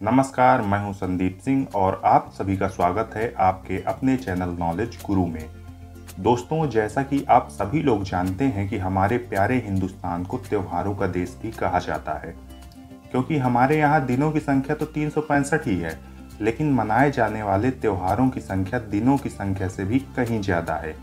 नमस्कार, मैं हूँ संदीप सिंह और आप सभी का स्वागत है आपके अपने चैनल नॉलेज गुरु में। दोस्तों, जैसा कि आप सभी लोग जानते हैं कि हमारे प्यारे हिंदुस्तान को त्योहारों का देश भी कहा जाता है, क्योंकि हमारे यहाँ दिनों की संख्या तो तीन सौ पैंसठ ही है, लेकिन मनाए जाने वाले त्योहारों की संख्या दिनों की संख्या से भी कहीं ज़्यादा है।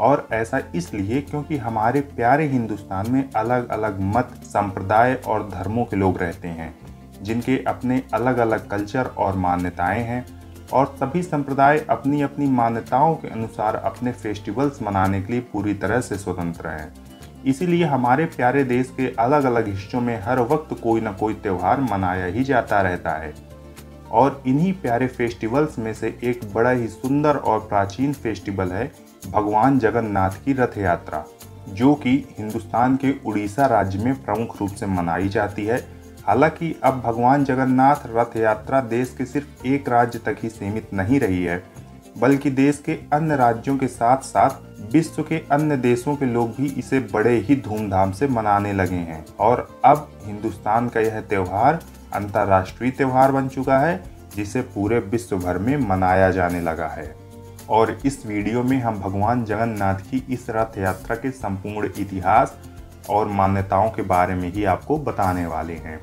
और ऐसा इसलिए क्योंकि हमारे प्यारे हिंदुस्तान में अलग अलग मत, संप्रदाय और धर्मों के लोग रहते हैं। जिनके अपने अलग अलग कल्चर और मान्यताएँ हैं और सभी संप्रदाय अपनी अपनी मान्यताओं के अनुसार अपने फेस्टिवल्स मनाने के लिए पूरी तरह से स्वतंत्र हैं। इसीलिए हमारे प्यारे देश के अलग अलग हिस्सों में हर वक्त कोई ना कोई त्यौहार मनाया ही जाता रहता है और इन्हीं प्यारे फेस्टिवल्स में से एक बड़ा ही सुंदर और प्राचीन फेस्टिवल है भगवान जगन्नाथ की रथ यात्रा जो कि हिंदुस्तान के उड़ीसा राज्य में प्रमुख रूप से मनाई जाती है। हालाँकि अब भगवान जगन्नाथ रथ यात्रा देश के सिर्फ़ एक राज्य तक ही सीमित नहीं रही है, बल्कि देश के अन्य राज्यों के साथ साथ विश्व के अन्य देशों के लोग भी इसे बड़े ही धूमधाम से मनाने लगे हैं। और अब हिंदुस्तान का यह त्यौहार अंतर्राष्ट्रीय त्यौहार बन चुका है, जिसे पूरे विश्व भर में मनाया जाने लगा है। और इस वीडियो में हम भगवान जगन्नाथ की इस रथ यात्रा के संपूर्ण इतिहास और मान्यताओं के बारे में ही आपको बताने वाले हैं।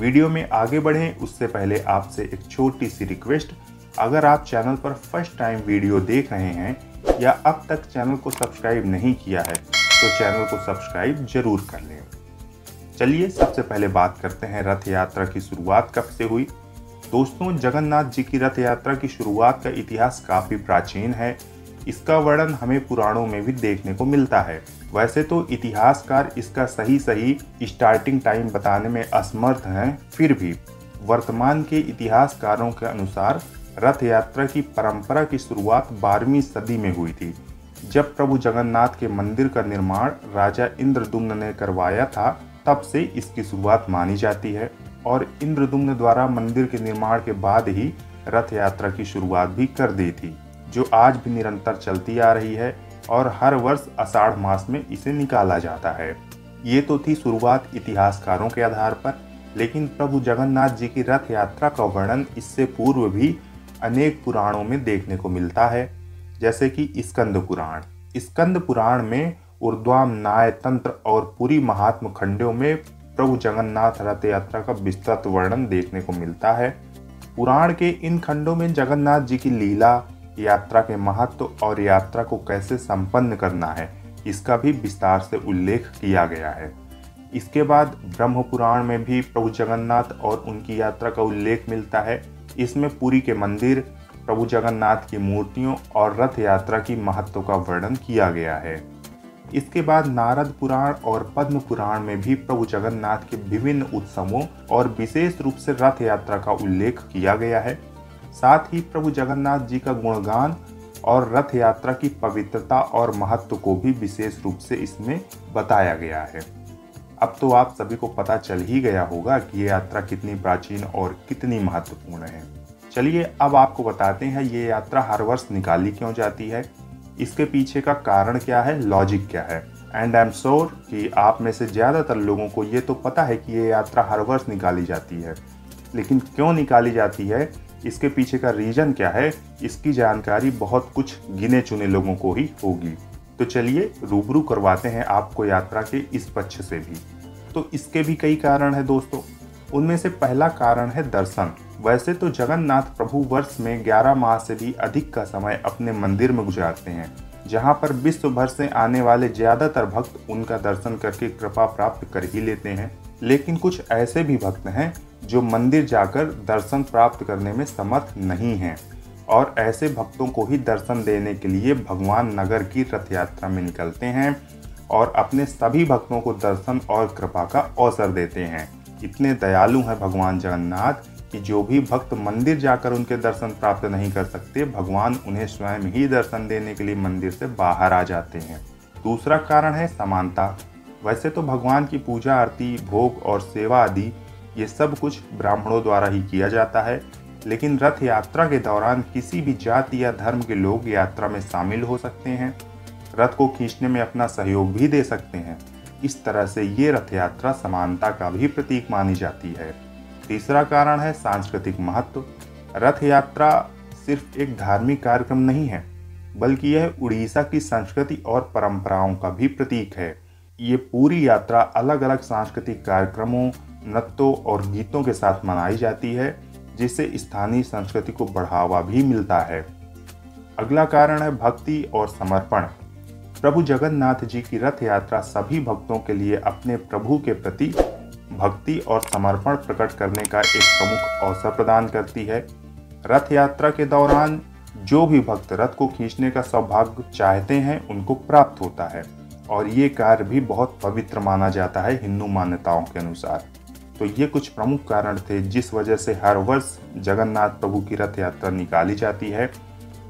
वीडियो में आगे बढ़ें, उससे पहले आपसे एक छोटी सी रिक्वेस्ट। अगर आप चैनल पर फ़र्स्ट टाइम वीडियो देख रहे हैं या अब तक चैनल को सब्सक्राइब नहीं किया है तो चैनल को सब्सक्राइब ज़रूर कर लें। चलिए, सबसे पहले बात करते हैं रथ यात्रा की शुरुआत कब से हुई? दोस्तों, जगन्नाथ जी की रथ यात्रा की शुरुआत का इतिहास काफ़ी प्राचीन है। इसका वर्णन हमें पुराणों में भी देखने को मिलता है। वैसे तो इतिहासकार इसका सही सही स्टार्टिंग टाइम बताने में असमर्थ हैं, फिर भी वर्तमान के इतिहासकारों के अनुसार रथ यात्रा की परंपरा की शुरुआत 12वीं सदी में हुई थी, जब प्रभु जगन्नाथ के मंदिर का निर्माण राजा इंद्रदुम्न ने करवाया था, तब से इसकी शुरुआत मानी जाती है और इंद्रदुम्न द्वारा मंदिर के निर्माण के बाद ही रथ यात्रा की शुरुआत भी कर दी थी, जो आज भी निरंतर चलती आ रही है। और हर वर्ष अषाढ़ मास में इसे निकाला जाता है। ये तो थी शुरुआत इतिहासकारों के आधार पर, लेकिन प्रभु जगन्नाथ जी की रथ यात्रा का वर्णन इससे पूर्व भी अनेक पुराणों में देखने को मिलता है, जैसे कि स्कंद पुराण। स्कंद पुराण में उर्द्वाम नाय तंत्र और पूरी महात्म खंडों में प्रभु जगन्नाथ रथ यात्रा का विस्तृत वर्णन देखने को मिलता है। पुराण के इन खंडों में जगन्नाथ जी की लीला यात्रा के महत्व और यात्रा को कैसे संपन्न करना है, इसका भी विस्तार से उल्लेख किया गया है। इसके बाद ब्रह्म पुराण में भी प्रभु जगन्नाथ और उनकी यात्रा का उल्लेख मिलता है। इसमें पुरी के मंदिर, प्रभु जगन्नाथ की मूर्तियों और रथ यात्रा की महत्व का वर्णन किया गया है। इसके बाद नारद पुराण और पद्म पुराण में भी प्रभु जगन्नाथ के विभिन्न उत्सवों और विशेष रूप से रथ यात्रा का उल्लेख किया गया है। साथ ही प्रभु जगन्नाथ जी का गुणगान और रथ यात्रा की पवित्रता और महत्व को भी विशेष रूप से इसमें बताया गया है। अब तो आप सभी को पता चल ही गया होगा कि ये यात्रा कितनी प्राचीन और कितनी महत्वपूर्ण है। चलिए अब आपको बताते हैं ये यात्रा हर वर्ष निकाली क्यों जाती है? इसके पीछे का कारण क्या है? लॉजिक क्या है? एंड आई एम श्योर कि आप में से ज़्यादातर लोगों को ये तो पता है कि ये यात्रा हर वर्ष निकाली जाती है। लेकिन क्यों निकाली जाती है? इसके पीछे का रीजन क्या है, इसकी जानकारी बहुत कुछ गिने चुने लोगों को ही होगी। तो चलिए रूबरू करवाते हैं आपको यात्रा के इस पक्ष से भी। तो इसके भी कई कारण है दोस्तों। उनमें से पहला कारण है दर्शन। वैसे तो जगन्नाथ प्रभु वर्ष में 11 माह से भी अधिक का समय अपने मंदिर में गुजारते हैं, जहाँ पर विश्व भर से आने वाले ज़्यादातर भक्त उनका दर्शन करके कृपा प्राप्त कर ही लेते हैं। लेकिन कुछ ऐसे भी भक्त हैं जो मंदिर जाकर दर्शन प्राप्त करने में समर्थ नहीं हैं और ऐसे भक्तों को ही दर्शन देने के लिए भगवान नगर की रथ यात्रा में निकलते हैं और अपने सभी भक्तों को दर्शन और कृपा का अवसर देते हैं। इतने दयालु हैं भगवान जगन्नाथ कि जो भी भक्त मंदिर जाकर उनके दर्शन प्राप्त नहीं कर सकते, भगवान उन्हें स्वयं ही दर्शन देने के लिए मंदिर से बाहर आ जाते हैं। दूसरा कारण है समानता। वैसे तो भगवान की पूजा आरती भोग और सेवा आदि ये सब कुछ ब्राह्मणों द्वारा ही किया जाता है, लेकिन रथ यात्रा के दौरान किसी भी जाति या धर्म के लोग यात्रा में शामिल हो सकते हैं। रथ को खींचने में अपना सहयोग भी दे सकते हैं। इस तरह से ये रथ यात्रा समानता का भी प्रतीक मानी जाती है। तीसरा कारण है सांस्कृतिक महत्व। रथ यात्रा सिर्फ़ एक धार्मिक कार्यक्रम नहीं है, बल्कि यह उड़ीसा की संस्कृति और परंपराओं का भी प्रतीक है। ये पूरी यात्रा अलग अलग सांस्कृतिक कार्यक्रमों नृत्यों और गीतों के साथ मनाई जाती है, जिससे स्थानीय संस्कृति को बढ़ावा भी मिलता है। अगला कारण है भक्ति और समर्पण। प्रभु जगन्नाथ जी की रथ यात्रा सभी भक्तों के लिए अपने प्रभु के प्रति भक्ति और समर्पण प्रकट करने का एक प्रमुख अवसर प्रदान करती है। रथ यात्रा के दौरान जो भी भक्त रथ को खींचने का सौभाग्य चाहते हैं, उनको प्राप्त होता है। और ये कार्य भी बहुत पवित्र माना जाता है हिंदू मान्यताओं के अनुसार। तो ये कुछ प्रमुख कारण थे जिस वजह से हर वर्ष जगन्नाथ प्रभु की रथ यात्रा निकाली जाती है।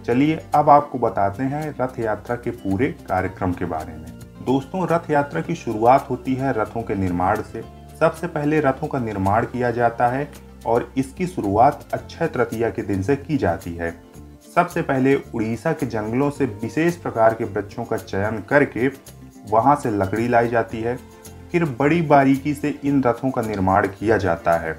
चलिए अब आपको बताते हैं रथ यात्रा के पूरे कार्यक्रम के बारे में। दोस्तों, रथ यात्रा की शुरुआत होती है रथों के निर्माण से। सबसे पहले रथों का निर्माण किया जाता है और इसकी शुरुआत अक्षय तृतीया के दिन से की जाती है। सबसे पहले उड़ीसा के जंगलों से विशेष प्रकार के वृक्षों का चयन करके वहाँ से लकड़ी लाई जाती है। फिर बड़ी बारीकी से इन रथों का निर्माण किया जाता है।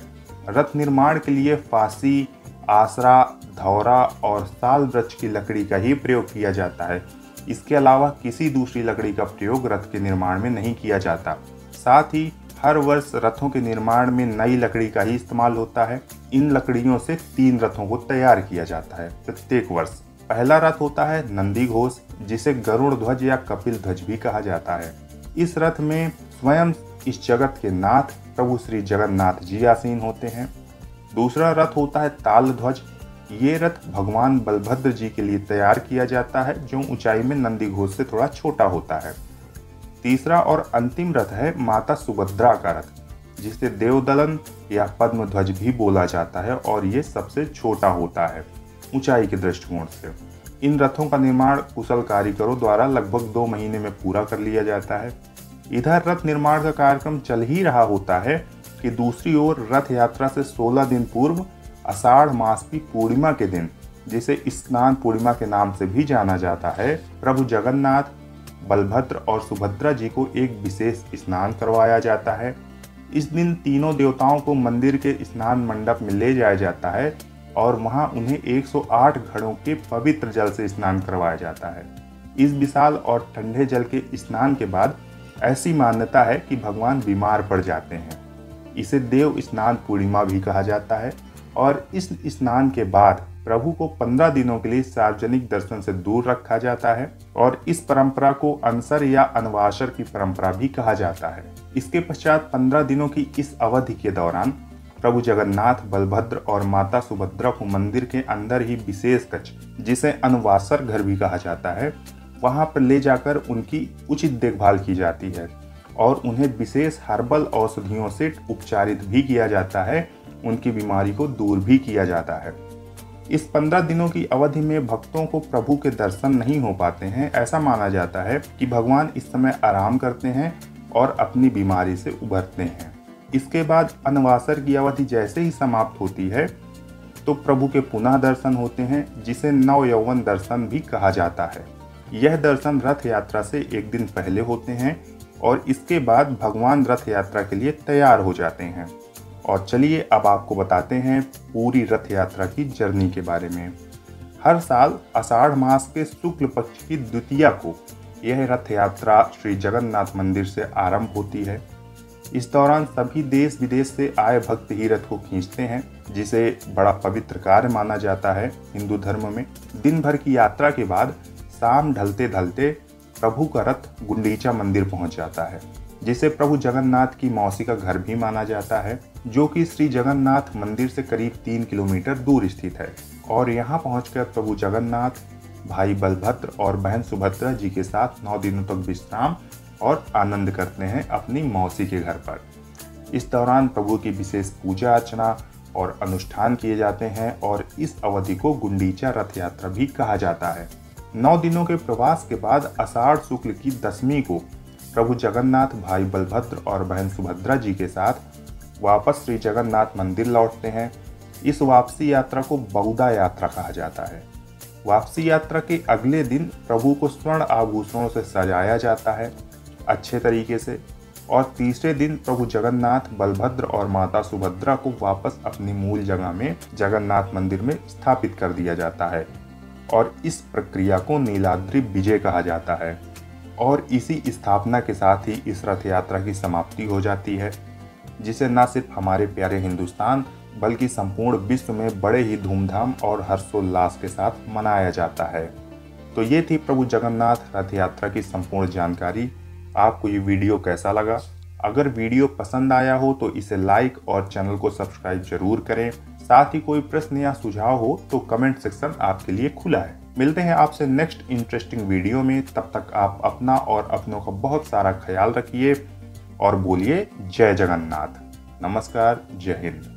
रथ निर्माण के लिए फांसी, आसरा, धौरा और साल वृक्ष की लकड़ी का ही प्रयोग किया जाता है। इसके अलावा किसी दूसरी लकड़ी का प्रयोग रथ के निर्माण में नहीं किया जाता। साथ ही हर वर्ष रथों के निर्माण में नई लकड़ी का ही इस्तेमाल होता है। इन लकड़ियों से तीन रथों को तैयार किया जाता है प्रत्येक वर्ष। पहला रथ होता है नंदी घोष, जिसे गरुड़ ध्वज या कपिल ध्वज भी कहा जाता है। इस रथ में स्वयं इस जगत के नाथ प्रभु श्री जगन्नाथ जी आसीन होते हैं। दूसरा रथ होता है ताल ध्वज ये रथ भगवान बलभद्र जी के लिए तैयार किया जाता है, जो ऊंचाई में नंदी घोष से थोड़ा छोटा होता है। तीसरा और अंतिम रथ है माता सुभद्रा का रथ, जिसे देवदलन या पद्म ध्वज भी बोला जाता है और ये सबसे छोटा होता है, ऊंचाई के दृष्टिकोण से। इन रथों का निर्माण कुशल कारीगरों द्वारा लगभग दो महीने में पूरा कर लिया जाता है। इधर रथ निर्माण का कार्यक्रम चल ही रहा होता है कि दूसरी ओर रथ यात्रा से 16 दिन पूर्व अषाढ़ मास की पूर्णिमा के दिन, जिसे स्नान पूर्णिमा के नाम से भी जाना जाता है, प्रभु जगन्नाथ, बलभद्र और सुभद्रा जी को एक विशेष स्नान करवाया जाता है। इस दिन तीनों देवताओं को मंदिर के स्नान मंडप में ले जाया जाता है और वहाँ उन्हें 108 घड़ों के पवित्र जल से स्नान करवाया जाता है। इस विशाल और ठंडे जल के स्नान के बाद ऐसी मान्यता है कि भगवान बीमार पड़ जाते हैं। इसे देव स्नान पूर्णिमा भी कहा जाता है और इस स्नान के बाद प्रभु को पंद्रह दिनों के लिए सार्वजनिक दर्शन से दूर रखा जाता है और इस परंपरा को अनसर या अनवासर की परंपरा भी कहा जाता है। इसके पश्चात पंद्रह दिनों की इस अवधि के दौरान प्रभु जगन्नाथ, बलभद्र और माता सुभद्रा को मंदिर के अंदर ही विशेष कक्ष जिसे अनुवासर घर भी कहा जाता है, वहाँ पर ले जाकर उनकी उचित देखभाल की जाती है और उन्हें विशेष हर्बल औषधियों से उपचारित भी किया जाता है, उनकी बीमारी को दूर भी किया जाता है। इस पंद्रह दिनों की अवधि में भक्तों को प्रभु के दर्शन नहीं हो पाते हैं, ऐसा माना जाता है कि भगवान इस समय आराम करते हैं और अपनी बीमारी से उभरते हैं। इसके बाद अनवासर की अवधि जैसे ही समाप्त होती है तो प्रभु के पुनः दर्शन होते हैं, जिसे नव यौवन दर्शन भी कहा जाता है। यह दर्शन रथ यात्रा से एक दिन पहले होते हैं और इसके बाद भगवान रथ यात्रा के लिए तैयार हो जाते हैं। और चलिए अब आपको बताते हैं पूरी रथ यात्रा की जर्नी के बारे में। हर साल आषाढ़ मास के शुक्ल पक्ष की द्वितीया को यह रथ यात्रा श्री जगन्नाथ मंदिर से आरंभ होती है। इस दौरान सभी देश विदेश से आए भक्त ही रथ को खींचते हैं, जिसे बड़ा पवित्र कार्य माना जाता है हिंदू धर्म में। दिन भर की यात्रा के बाद शाम ढलते ढलते प्रभु का रथ गुंडीचा मंदिर पहुँच जाता है, जिसे प्रभु जगन्नाथ की मौसी का घर भी माना जाता है, जो कि श्री जगन्नाथ मंदिर से करीब तीन किलोमीटर दूर स्थित है। और यहाँ पहुंचकर प्रभु जगन्नाथ, भाई बलभद्र और बहन सुभद्रा जी के साथ नौ दिनों तक विश्राम और आनंद करते हैं अपनी मौसी के घर पर। इस दौरान प्रभु की विशेष पूजा अर्चना और अनुष्ठान किए जाते हैं और इस अवधि को गुंडीचा रथ यात्रा भी कहा जाता है। नौ दिनों के प्रवास के बाद अषाढ़ शुक्ल की दसवीं को प्रभु जगन्नाथ भाई बलभद्र और बहन सुभद्रा जी के साथ वापस श्री जगन्नाथ मंदिर लौटते हैं। इस वापसी यात्रा को बहुदा यात्रा कहा जाता है। वापसी यात्रा के अगले दिन प्रभु को स्वर्ण आभूषणों से सजाया जाता है। अच्छे तरीके से। और तीसरे दिन प्रभु जगन्नाथ, बलभद्र और माता सुभद्रा को वापस अपनी मूल जगह में, जगन्नाथ मंदिर में स्थापित कर दिया जाता है। और इस प्रक्रिया को नीलाद्रि विजय कहा जाता है। और इसी स्थापना के साथ ही इस रथ यात्रा की समाप्ति हो जाती है, जिसे न सिर्फ़ हमारे प्यारे हिंदुस्तान, बल्कि संपूर्ण विश्व में बड़े ही धूमधाम और हर्षोल्लास के साथ मनाया जाता है। तो ये थी प्रभु जगन्नाथ रथ यात्रा की संपूर्ण जानकारी। आपको ये वीडियो कैसा लगा? अगर वीडियो पसंद आया हो तो इसे लाइक और चैनल को सब्सक्राइब ज़रूर करें। साथ ही कोई प्रश्न या सुझाव हो तो कमेंट सेक्शन आपके लिए खुला है। मिलते हैं आपसे नेक्स्ट इंटरेस्टिंग वीडियो में। तब तक आप अपना और अपनों का बहुत सारा ख्याल रखिए और बोलिए जय जगन्नाथ। नमस्कार, जय हिंद।